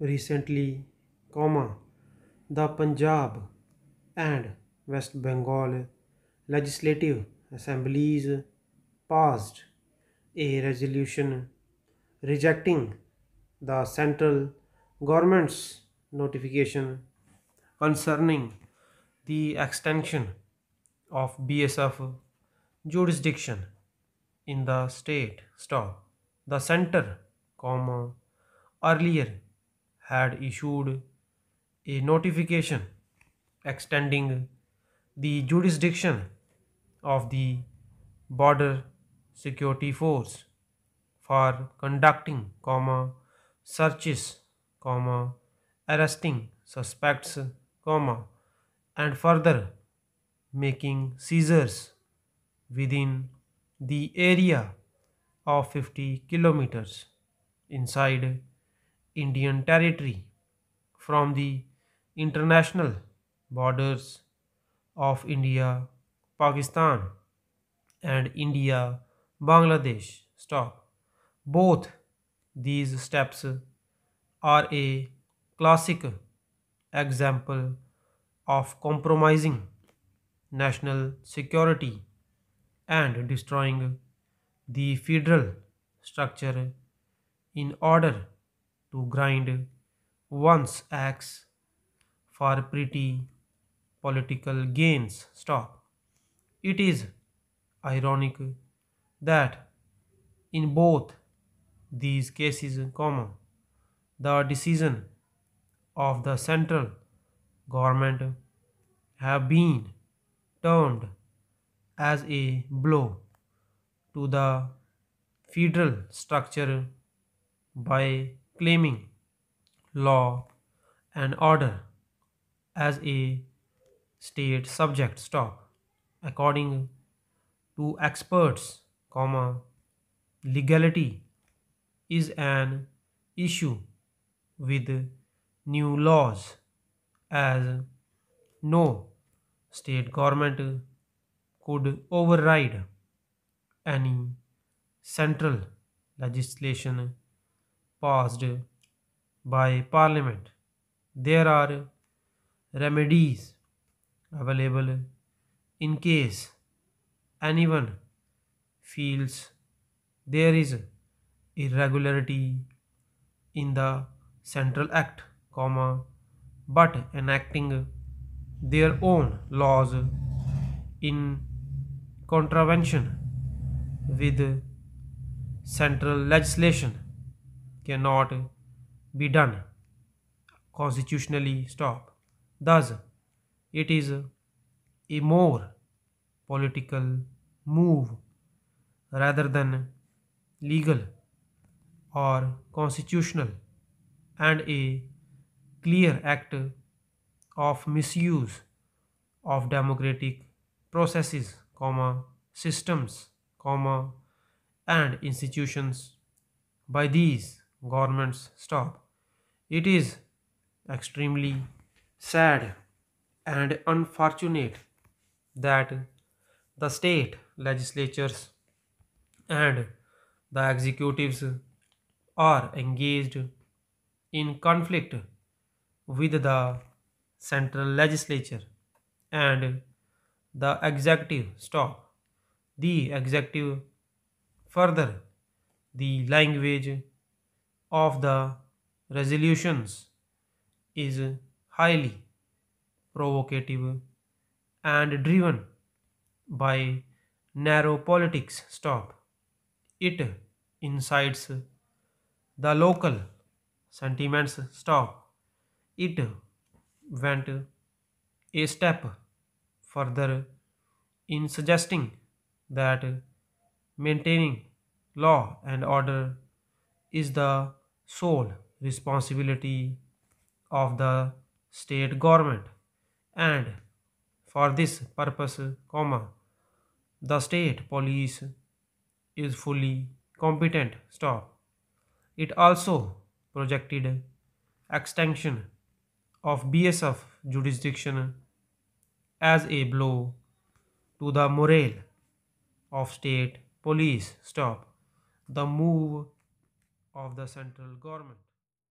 recently, comma, the Punjab and West Bengal legislative assemblies passed a resolution rejecting the central government's notification concerning the extension of BSF jurisdiction in the state. Stop. The center, comma, earlier had issued a notification extending the jurisdiction of the border security force for conducting comma searches comma arresting suspects comma and further making seizures within the area of 50 kilometers inside Indian territory from the international borders of India, Pakistan, and India, Bangladesh. Stop. Both these steps are a classic example of compromising national security and destroying the federal structure in order to grind one's axe for pretty political gains. Stop. It is ironic that in both these cases, comma, the decision of the central government have been turned as a blow to the federal structure by claiming law and order as a state subject stop according to experts comma legality is an issue with new laws as no state government could override any central legislation passed by parliament. There are remedies available in case anyone feels there is irregularity in the central act comma but enacting their own laws in contravention with central legislation cannot be done. Constitutionally stop. Thus it is a more political move rather than legal or constitutional and a clear act of misuse of democratic processes comma systems comma and institutions by these governments stop. It is extremely sad and unfortunate that the state legislatures and the executives are engaged in conflict with the central legislature and the executive stop. The executive further the language of the resolutions is highly provocative and driven by narrow politics stop. It incites the local sentiments stop. It went a step further in suggesting that maintaining law and order is the sole responsibility of the state government. And for this purpose comma the state police is fully competent. Stop. It also projected extension of bsf jurisdiction as a blow to the morale of state police. Stop. The move of the central government